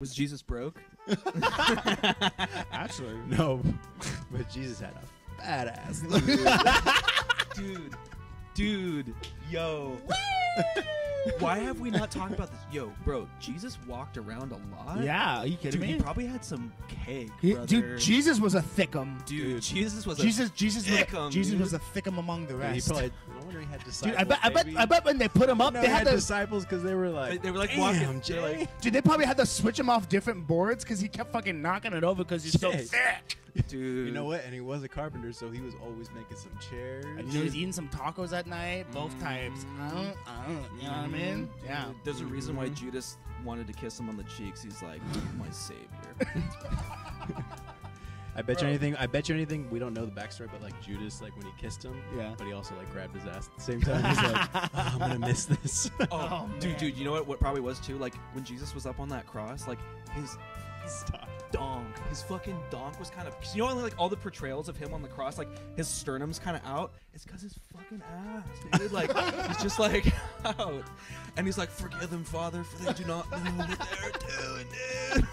Was Jesus broke? Actually, No, but Jesus had a badass ass. dude, dude, yo. Why have we not talked about this? Yo, bro, Jesus walked around a lot. yeah. Are you kidding Dude, he probably had some cake, He- brother. dude, Jesus was a thickum. Dude, Jesus was Jesus, Jesus, was a, thickum, Jesus dude. was a thickum among the he rest. probably. No wonder he had disciples. dude, I bet, I bet, baby. I bet when they put him up, No, they he had had to. disciples because they were a. like, They were like Damn, walking. Jay. They're like, Dude, they probably had to switch him off different boards because he kept fucking knocking it over because he's so Shit. thick. Dude. You know what? And he was a carpenter, so he was always making some chairs. And he was eating some tacos at night, both mm-hmm. types. I don't, I don't, you know what I mm-hmm. mean? Yeah. There's a reason why Mhm. Judas wanted to kiss him on the cheeks. He's like, my savior. I bet Bro. you anything. I bet you anything. We don't know the backstory, but like Judas, like when he kissed him, Yeah. but he also like grabbed his ass at the same time. He's like, "Oh, I'm gonna miss this. Oh, Oh, dude, man. dude, you know what? What probably was too. Like when Jesus was up on that cross, like his his donk, his fucking donk was kind of. Cause you know, like all the portrayals of him on the cross, like his sternum's kind of out. It's because his fucking ass, dude. Like he's just like out, and he's like, "Forgive them, Father, for they do not know what they're doing, dude."